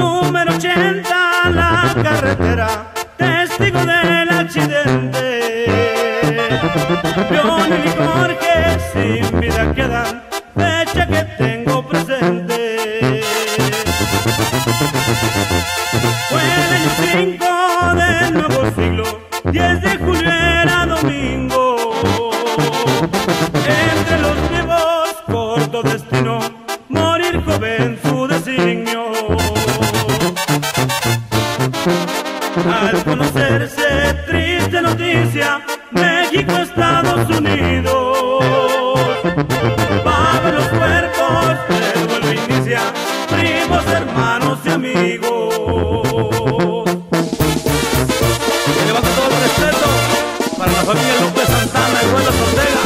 accidenta la carretera, testigo del accidente. León y Jorge sin vida quedan, fecha que tengo presente. Fue el 25 del nuevo siglo, 10 de julio era domingo. Entre los vivos, corto destino, morir joven su Al conocerse triste noticia, México, Estados Unidos. Bajo los cuerpos, el vuelo inicia, primos, hermanos y amigos. Levanta todo el respeto para la familia López Santana y Ruelas Ortega.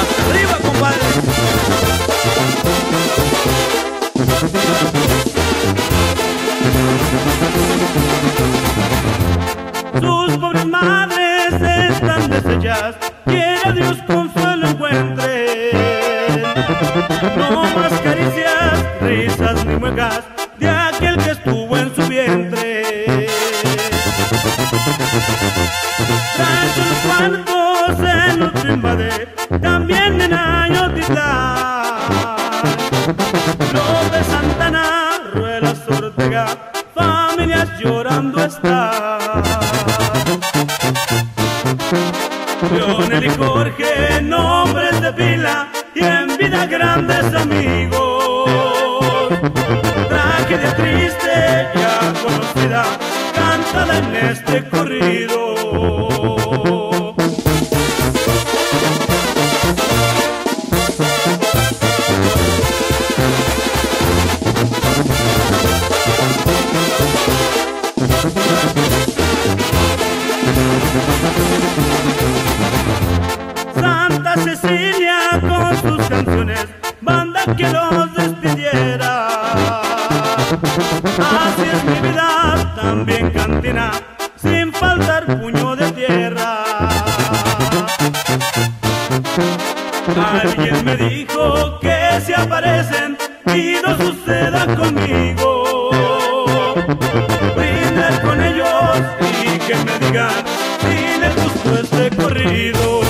Hasta arriba, madres están deshechas, quiera Dios consuelo encuentre. No más caricias, risas ni muecas de aquel que estuvo en su vientre. Los cuantos en otro invade, también en Ayotitlán. López Santana, Ruelas Ortega, familias llorando están. Leonel y Jorge, nombres de pila y en vida grandes amigos. Tragedia triste, ya conocida, cantada en este corrido. Los despidiera. Así es mi vida, también cantina, sin faltar puño de tierra. Alguien me dijo que se aparecen y no suceda conmigo. Brindar con ellos y que me digan si les gustó este corrido.